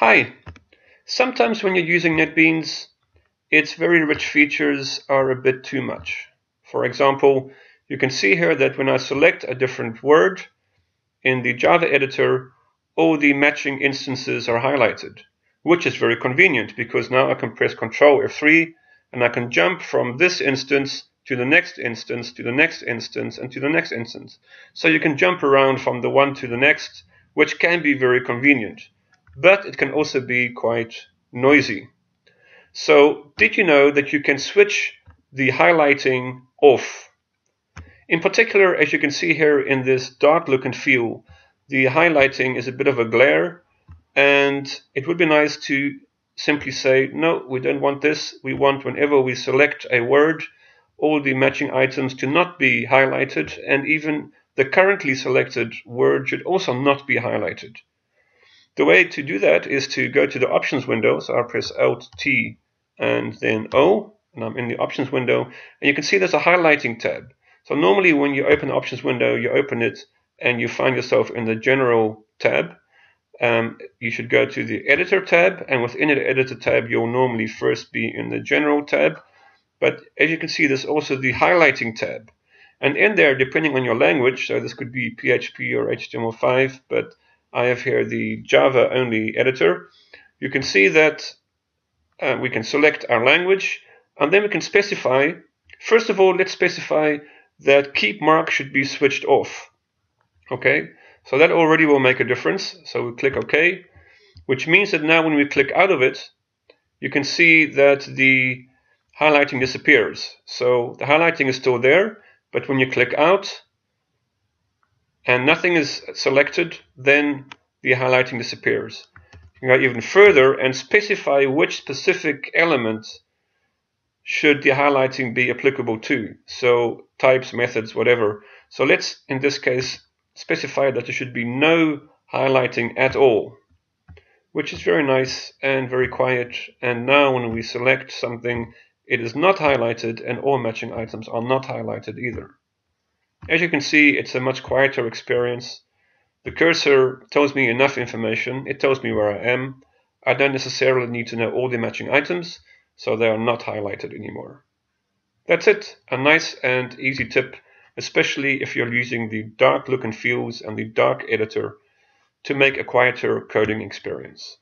Hi. Sometimes when you're using NetBeans, its very rich features are a bit too much. For example, you can see here that when I select a different word in the Java editor, all the matching instances are highlighted, which is very convenient because now I can press Ctrl F3 and I can jump from this instance to the next instance, to the next instance, and to the next instance. So you can jump around from the one to the next, which can be very convenient but it can also be quite noisy. So did you know that you can switch the highlighting off? In particular, as you can see here in this dark look and feel, the highlighting is a bit of a glare and it would be nice to simply say, no, we don't want this. We want whenever we select a word, all the matching items to not be highlighted and even the currently selected word should also not be highlighted. The way to do that is to go to the options window. So I'll press Alt T and then O, and I'm in the options window. And you can see there's a highlighting tab. So normally when you open the options window, you open it and you find yourself in the general tab. Um, you should go to the editor tab and within the editor tab you'll normally first be in the general tab but as you can see there's also the highlighting tab and in there depending on your language so this could be PHP or HTML5 but I have here the Java only editor. You can see that uh, we can select our language and then we can specify, first of all, let's specify that keep mark should be switched off. Okay, so that already will make a difference. So we click OK, which means that now when we click out of it, you can see that the highlighting disappears. So the highlighting is still there, but when you click out, and nothing is selected, then the highlighting disappears. You can go even further and specify which specific element should the highlighting be applicable to. So types, methods, whatever. So let's, in this case, specify that there should be no highlighting at all, which is very nice and very quiet. And now when we select something, it is not highlighted and all matching items are not highlighted either. As you can see, it's a much quieter experience. The cursor tells me enough information. It tells me where I am. I don't necessarily need to know all the matching items, so they are not highlighted anymore. That's it. A nice and easy tip, especially if you're using the dark look and feels and the dark editor to make a quieter coding experience.